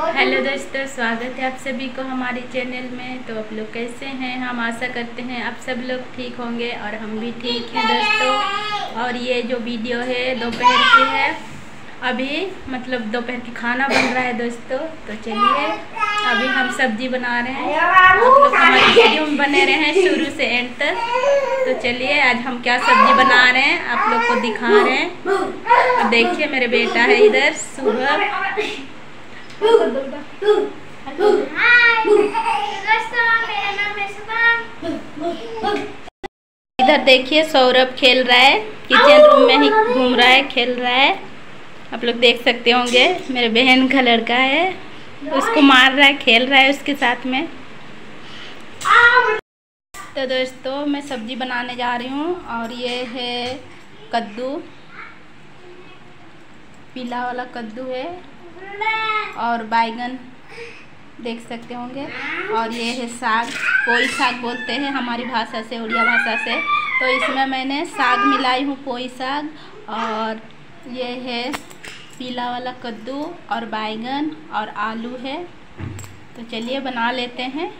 Hello दोस्तों, स्वागत है आप सभी को हमारे चैनल में। तो आप लोग कैसे हैं? हम आशा करते हैं आप सब लोग ठीक होंगे और हम भी ठीक हैं दोस्तों। और ये जो वीडियो है, दोपहर की है। अभी मतलब दोपहर की खाना बन रहा है दोस्तों तो चलिए। अभी हम सब्ज़ी बना रहे हैं। लोग हमारे वीडियो में बने रहे हैं शुरू से एंड तक। तो चलिए, आज हम क्या सब्ज़ी बना रहे हैं, आप लोग को दिखा रहे हैं। देखिए, मेरे बेटा है इधर, सुबह। इधर देखिए सौरभ खेल रहा है किचन रूम में ही घूम रहा है खेल रहा है। आप लोग देख सकते होंगे मेरे बहन का लड़का है उसको मार रहा है खेल रहा है उसके साथ में। तो दोस्तों मैं सब्ज़ी बनाने जा रही हूँ और ये है कद्दू। पीला वाला कद्दू है। और बैगन देख सकते होंगे। और ये है साग। पोई साग बोलते हैं हमारी भाषा से, उड़िया भाषा से। तो इसमें मैंने साग मिलाई हूँ, पोई साग। और ये है पीला वाला कद्दू और बैगन और आलू है। तो चलिए बना लेते हैं।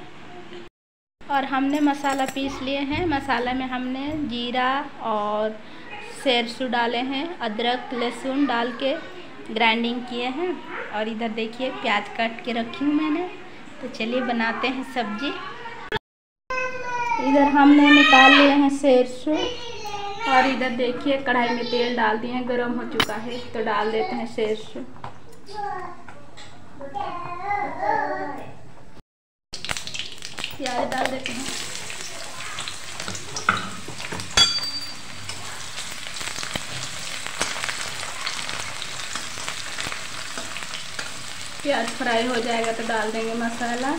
और हमने मसाला पीस लिए हैं। मसाला में हमने जीरा और सरसों डाले हैं। अदरक, लहसुन डाल के ग्राइंडिंग किए हैं। और इधर देखिए प्याज काट के रखी हूँ मैंने। तो चलिए बनाते हैं सब्ज़ी। इधर हमने निकाल लिए हैं सरसों। और इधर देखिए कढ़ाई में तेल डाल दिए हैं, गर्म हो चुका है तो डाल देते हैं सरसों। प्याज डाल देते हैं। प्याज फ्राई हो जाएगा तो डाल देंगे मसाला।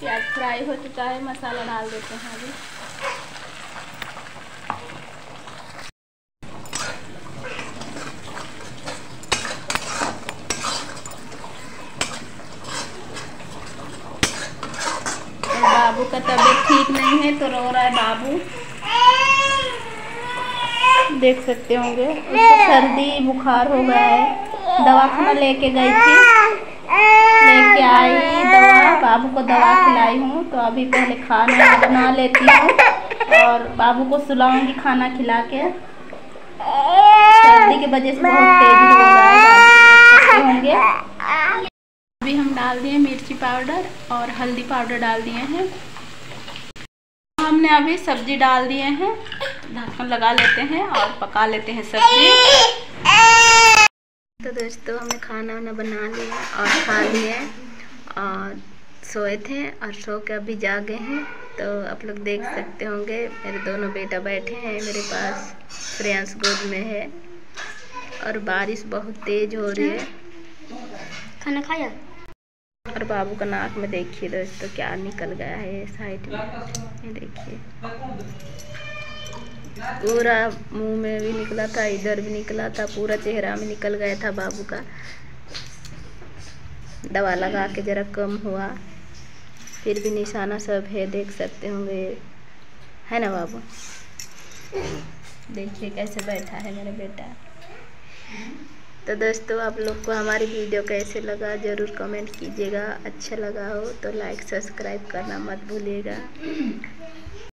प्याज फ्राई हो चुका है, मसाला डाल देते हैं अभी। बाबू का तबीयत ठीक नहीं है तो रो रहा है बाबू। देख सकते होंगे। उसको सर्दी, बुखार हो गया है। दवाखाना लेके गई थी। लेके आई दवा। बाबू को दवा खिलाई हूँ। तो अभी पहले खाना बना लेती हूँ। और बाबू को सुलाऊँगी खाना खिला के। सर्दी की वजह से बहुत तेज हो होंगे। अभी हम डाल दिए मिर्ची पाउडर और हल्दी पाउडर डाल दिए हैं। हमने अभी सब्ज़ी डाल दिए हैं। ढक्कन लगा लेते हैं और पका लेते हैं सब्ज़ी। तो दोस्तों हमने खाना वाना बना लिया और खा लिए और सोए थे और सो के अभी जागे हैं। तो आप लोग देख सकते होंगे मेरे दोनों बेटा बैठे हैं मेरे पास प्रियांश गोद में है और बारिश बहुत तेज हो रही है। खाना खाया? और बाबू का नाक में देखिए दोस्तों क्या निकल गया है साइड में। ये देखिए। पूरा मुँह में भी निकला था, इधर भी निकला था, पूरा चेहरा में निकल गया था बाबू का। दवा लगा के ज़रा कम हुआ, फिर भी निशाना सब है, देख सकते होंगे। है ना बाबू? देखिए कैसे बैठा है मेरा बेटा। तो दोस्तों, आप लोग को हमारी वीडियो कैसे लगा, ज़रूर कमेंट कीजिएगा। अच्छा लगा हो तो लाइक, सब्सक्राइब करना मत भूलिएगा।